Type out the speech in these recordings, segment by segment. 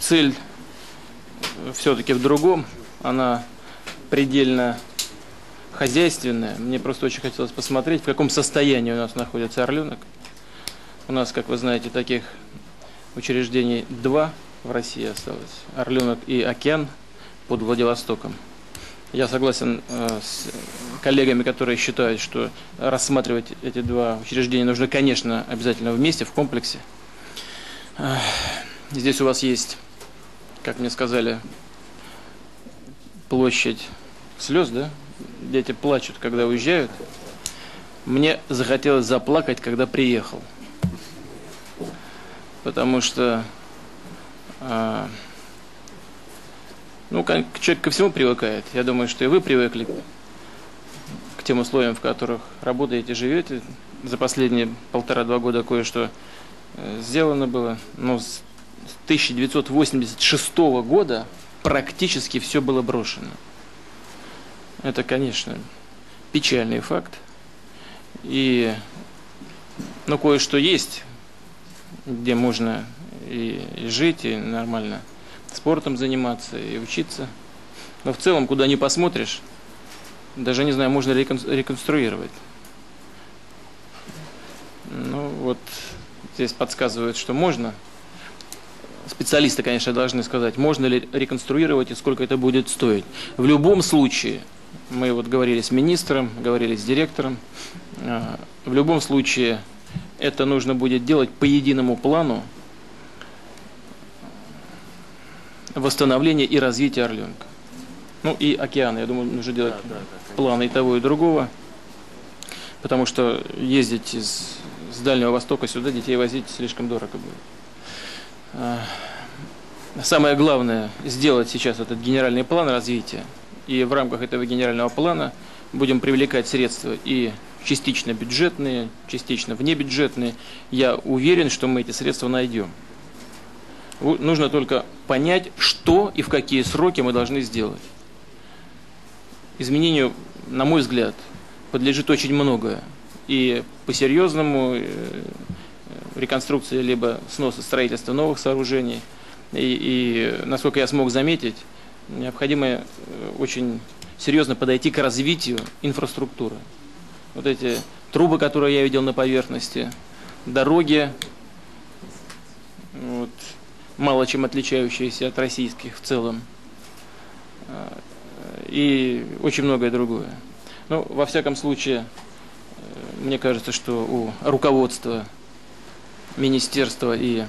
Цель все-таки в другом. Она предельно хозяйственная. Мне просто очень хотелось посмотреть, в каком состоянии у нас находится орленок. У нас, как вы знаете, таких учреждений два в России осталось. Орленок и океан под Владивостоком. Я согласен э, с коллегами, которые считают, что рассматривать эти два учреждения нужно, конечно, обязательно вместе, в комплексе. Здесь у вас есть, как мне сказали, площадь слез, да? Дети плачут, когда уезжают. Мне захотелось заплакать, когда приехал. Потому что э, ну, человек ко всему привыкает. Я думаю, что и вы привыкли к тем условиям, в которых работаете, живете. За последние полтора-два года кое-что э, сделано было. Но 1986 года практически все было брошено. Это, конечно, печальный факт. И, ну, кое-что есть, где можно и, и жить, и нормально спортом заниматься, и учиться. Но в целом, куда не посмотришь, даже не знаю, можно ли реконструировать. Ну, вот здесь подсказывают, что можно – специалисты, конечно, должны сказать, можно ли реконструировать и сколько это будет стоить. В любом случае, мы вот говорили с министром, говорили с директором, а, в любом случае это нужно будет делать по единому плану восстановления и развития Орленка. Ну и океана, я думаю, нужно делать да, да, да, планы и того, и другого. Потому что ездить из, с Дальнего Востока сюда детей возить слишком дорого будет. Э, самое главное сделать сейчас этот генеральный план развития. И в рамках этого генерального плана будем привлекать средства и частично бюджетные, частично внебюджетные. Я уверен, что мы эти средства найдем. Нужно только понять, что и в какие сроки мы должны сделать. Изменению, на мой взгляд, подлежит очень многое. И по-серьезному э, реконструкции либо сноса строительства новых сооружений. И, и насколько я смог заметить, необходимо э, очень серьезно подойти к развитию инфраструктуры. Вот эти трубы, которые я видел на поверхности, дороги, вот, мало чем отличающиеся от российских в целом, э, и очень многое другое. Ну, во всяком случае, э, мне кажется, что у руководства министерства и э,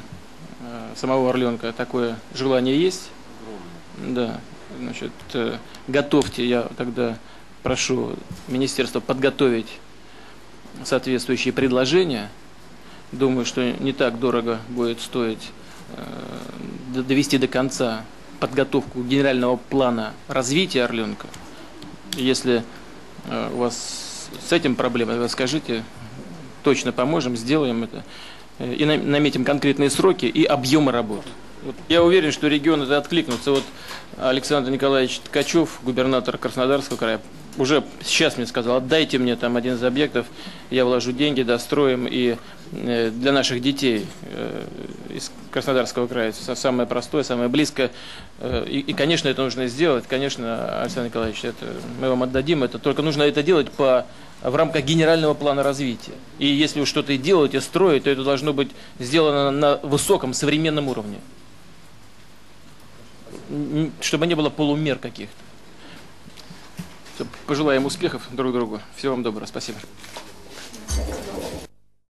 самого Орленка такое желание есть. Да, значит, э, готовьте, я тогда прошу министерство подготовить соответствующие предложения. Думаю, что не так дорого будет стоить э, довести до конца подготовку генерального плана развития Орленка. Если у вас с этим проблемы, вы скажите, точно поможем, сделаем это. Э, и наметим конкретные сроки и объемы работ. Вот я уверен, что регион это откликнутся. Вот Александр Николаевич Ткачев, губернатор Краснодарского края, уже сейчас мне сказал, отдайте мне там один из объектов, я вложу деньги, достроим, и э, для наших детей э, из Краснодарского края самое простое, самое близкое. И, и, конечно, это нужно сделать, конечно, Александр Николаевич, это мы вам отдадим это, только нужно это делать по в рамках генерального плана развития. И если вы что-то делаете, строите, то это должно быть сделано на высоком современном уровне. Чтобы не было полумер каких-то. Пожелаем успехов друг другу. Всего вам доброго. Спасибо.